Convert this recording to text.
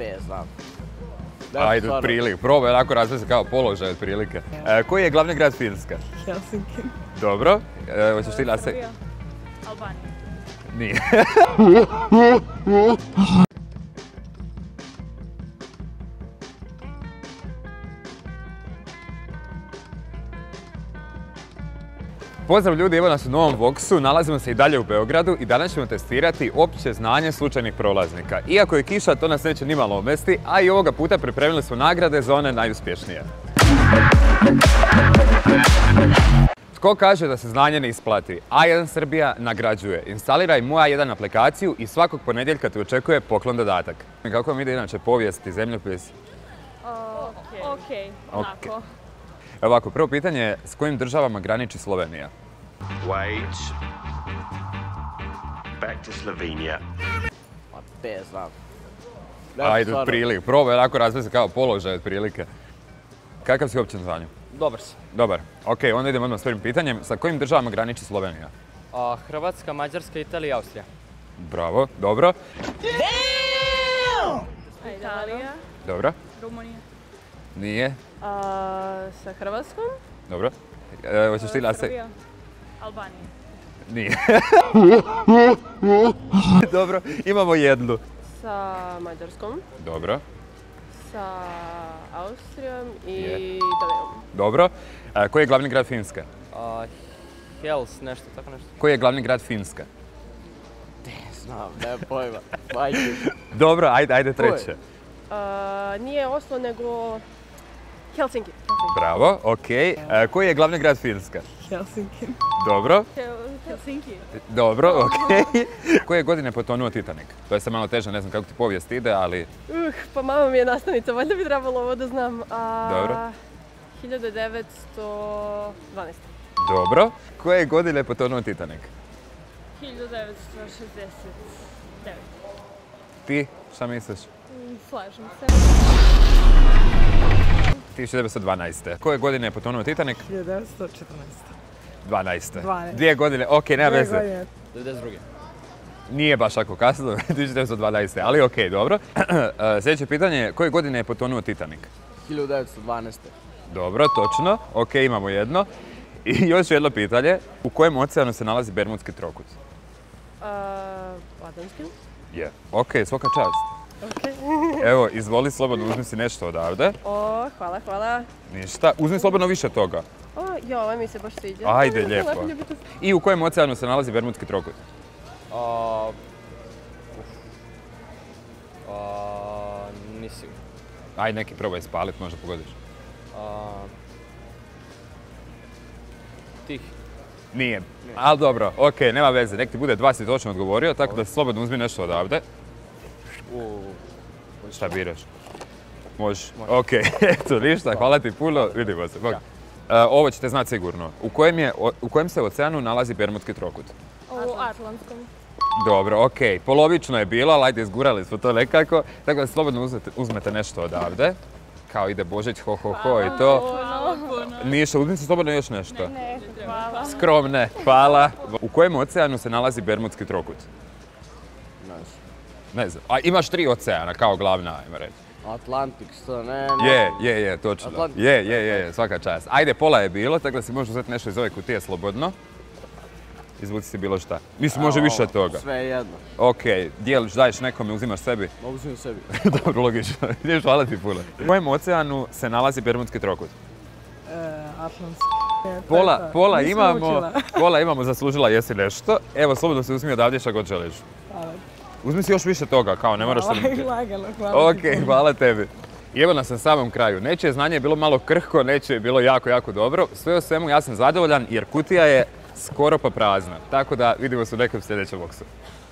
Te znam. Ajde, otprilike. Probaj onako razmisli kao položaj otprilike. E, koji je glavni grad Finska? Helsinki. Dobro. E, hoćeš ti nastaviti? Albanija. Nije. Pozdrav ljudi, evo nas u novom Voxu, nalazimo se i dalje u Beogradu i danas ćemo testirati opće znanje slučajnih prolaznika. Iako je kiša, to nas neće nimalo omesti, a i ovoga puta pripremili smo nagrade za one najuspješnije. Tko kaže da se znanje ne isplati? A1 Srbija nagrađuje. Instaliraj mu A1 aplikaciju i svakog ponedjeljka te očekuje poklon dodatak. Kako vam ide inače povijest i zemljopis? Ok, onako. Ovako, prvo pitanje je s kojim državama graniči Slovenija? Wait. Back to Slovenia. Pa te znam. Ajde, otprilike. Probaj onako razmisli kao položaj otprilike. Kakav si uopće na znanju? Dobar si. Dobar. Ok, onda idemo odmah s prvim pitanjem. Sa kojim državama graniči Slovenija? A, Hrvatska, Mađarska, Italija, Austrija. Bravo, dobro. Italija. Dobro. Rumunija. Nije. A, sa Hrvatskom. Dobro. E, hoćeš ti nastaviti? Srbija. Albanija. Nije. Dobro, imamo jednu. Sa Mađarskom. Dobro, Sa Austrijom i. Italijom. dobro. Koji je glavni grad Finske? Hels, nešto, tako nešto. Koji je glavni grad Finske? Te znam, nema pojma. Dobro, ajde, ajde treće. Nije Oslo, nego Helsinki. Bravo, ok. E, koji je glavni grad Finske? Helsinki. Dobro, Helsinki. dobro, ok. Koje godine potonuo Titanic? To je sad malo teže, ne znam kako ti povijest ide, ali... Uh, pa mama mi je nastavnica, valjda bi trebalo ovo da znam. A, Dobro. 1912. Dobro. Koje godine potonuo Titanic? 1969. Ti, šta misliš? Slažem se. 1912. Koje godine je potonuo Titanic? 1914. 12. 12. Dvije godine, ok, nema veze. godine. 92. Nije baš tako kasno, 1912. Ali ok, dobro. E, Sljedeće pitanje je, koje godine je potonuo Titanic? 1912. Dobro, točno. Ok, imamo jedno. I još jedno pitanje. U kojem oceanu se nalazi Bermudski trokut? A, Adamski. Je. Ok, svaka čast. Evo, izvoli slobodno, uzmi si nešto odavde. O, hvala, hvala. Ništa. Uzmi slobodno više toga. O, jo, ovo mi se baš sviđa. Ajde, lijepo. I u kojem oceanu se nalazi Bermudski trokut? A. A, nisi. Aj, neki probaj spalit, možda pogodiš. A, tih. Nije. Ali dobro, ok, nema veze, nek ti bude dva si točno odgovorio, tako da slobodno uzmi nešto odavde. U, Šta biraš? Možeš. Ok, eto, ništa, hvala ti puno, vidimo se. Bog. E, ovo ćete znati sigurno. U kojem, je, u kojem se oceanu nalazi Bermudski trokut? U Atlantskom. Dobro, ok, polovično je bilo, ali ajde, izgurali smo to nekako. Tako da slobodno uzmete, uzmete nešto odavde. Kao ide Božić, ho, ho, ho i to. Ništa, uzmite slobodno još nešto. Ne, hvala. Skromne, hvala. U kojem oceanu se nalazi Bermudski trokut? Ne znam. Ne znam. A imaš tri oceana kao glavna, ajmo reći. Atlantik, što ne, ne. Je, je, je, točno. Atlantik. Je, je, je, svaka čast. Ajde, pola je bilo, tako da si možeš uzeti nešto iz ove kutije slobodno. Izvuci si bilo šta. Mislim, može više ovo, toga. Sve jedno. Ok, dijeliš, daješ nekome, uzimaš sebi. Mogu uzim sebi. Dobro, logično. Ideš, hvala ti puno. U kojem oceanu se nalazi Bermudski trokut? E, Atlantski. Pola, pola imamo, pola imamo, zaslužila jesi nešto. Evo, slobodno se uzmi odavdje šta god želiš. Hvala. Uzmi si još više toga, kao ne moraš Hvala, se... Lagano, hvala Ok, ti hvala tebi. I evo nas na samom kraju. Nečije znanje je bilo malo krhko, nečije je bilo jako, jako dobro. Sve u svemu ja sam zadovoljan jer kutija je skoro pa prazna. Tako da vidimo se u nekom sljedećem boksu.